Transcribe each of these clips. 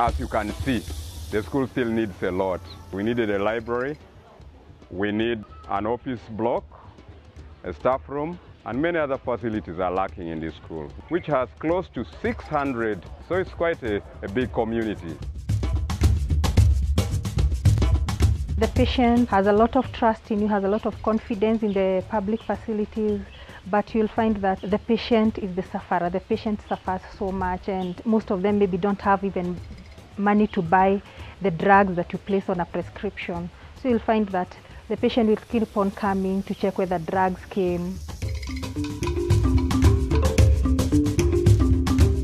As you can see, the school still needs a lot. We needed a library, we need an office block, a staff room, and many other facilities are lacking in this school, which has close to 600, so it's quite a, a big community. The patient has a lot of trust in you, has a lot of confidence in the public facilities, but you'll find that the patient is the sufferer. The patient suffers so much, and most of them maybe don't have even money to buy the drugs that you place on a prescription. So you'll find that the patient will keep on coming to check whether drugs came.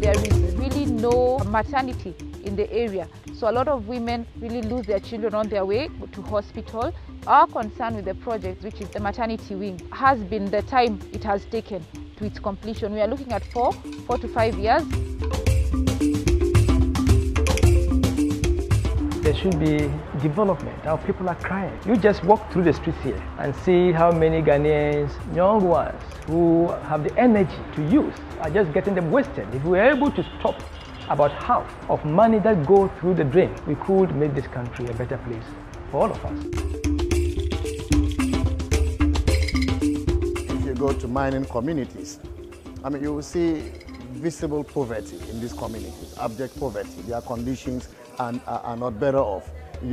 There is really no maternity in the area. So a lot of women really lose their children on their way to hospital. Our concern with the project, which is the maternity wing, has been the time it has taken to its completion. We are looking at four, four to five years. There should be development. Our people are crying. You just walk through the streets here and see how many Ghanaians, young ones, who have the energy to use, are just getting them wasted. If we are able to stop about half of money that go through the drain, we could make this country a better place for all of us. If you go to mining communities, I mean, you will see visible poverty in these communities, abject poverty. Their conditions are, are, are not better off.